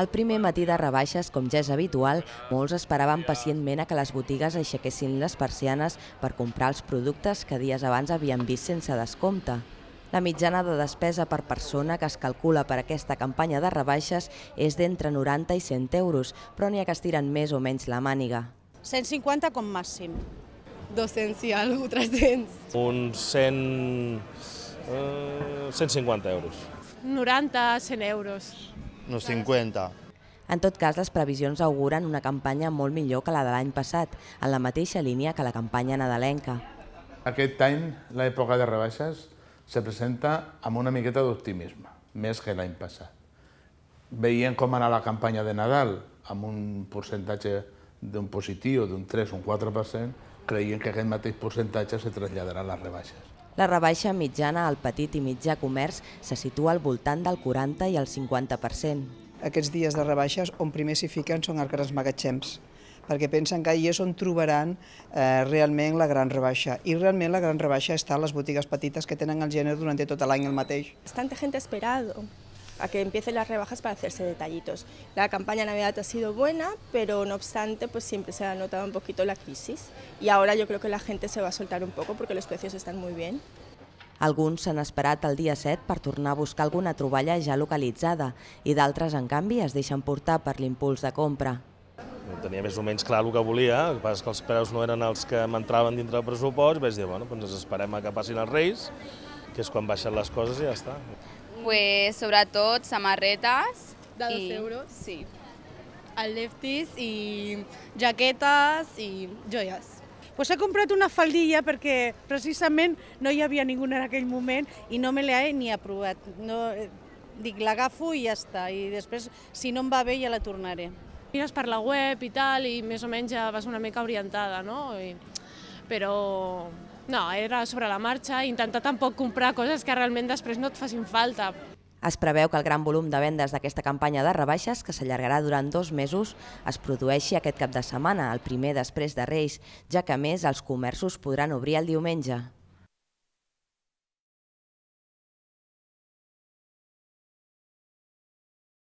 El primer matí de rebaixes, com ja és habitual, molts esperaven pacientment a que les botigues aixequessin les persianes per comprar els productes que dies abans havien vist sense descompte. La mitjana de despesa per persona que es calcula per aquesta campanya de rebaixes és d'entre 90 i 100 euros, però n'hi ha que estiren més o menys la màniga. 150 com màxim. 200 i algo, 300. Uns 100, eh, 150 euros. 90, 100 euros. Unos 50. En tot cas, les previsions auguren una campanya molt millor que la de l'any passat, en la mateixa línia que la campanya nadalenca. Aquest any, l'època de rebaixes, se presenta amb una miqueta d'optimisme, més que l'any passat. Veient com anar la campanya de Nadal, amb un percentatge d'un positiu d'un 3 o un 4%, creient que aquest mateix percentatge se traslladarà a les rebaixes. La rebaixa mitjana al petit i mitjà comerç se situa al voltant del 40 i el 50%. Aquests dies de rebaixes on primer s'hi fiquen són els grans magatzems, perquè pensen que allà és on trobaran eh, realment la gran rebaixa. I realment la gran rebaixa està a les botigues petites que tenen el gènere durant tot l'any el mateix. Bastante gente ha esperado a que empiecen las rebajas para hacerse detallitos. La campaña Navidad ha sido buena, pero no obstante, pues siempre se ha notado un poquito la crisis. Y ahora yo creo que la gente se va a soltar un poco porque los precios están muy bien. Alguns s'han esperat el dia 7 per tornar a buscar alguna troballa ja localitzada i d'altres, en canvi, es deixen portar per l'impuls de compra. Tenia més o menys clar el que volia, el que passa és que els preus no eren els que m'entraven dintre del pressupost, vaig dir, bueno, doncs ens esperem a que passin els Reis, que és quan baixen les coses i ja està. Pues sobretot samarretes. De dos i... euros. Sí. El leftis i jaquetes i joies. Pues he comprat una faldilla perquè precisament no hi havia ningú en aquell moment i no me l'he ni aprovat. No, eh, dic, l'agafo i ja està. I després, si no em va bé, ja la tornaré. Mires per la web i tal, i més o menys ja vas una mica orientada, no? I, però no, era sobre la marxa, intentar tampoc comprar coses que realment després no et facin falta. Es preveu que el gran volum de vendes d'aquesta campanya de rebaixes, que s'allargarà durant dos mesos, es produeixi aquest cap de setmana, el primer després de Reis, ja que a més els comerços podran obrir el diumenge.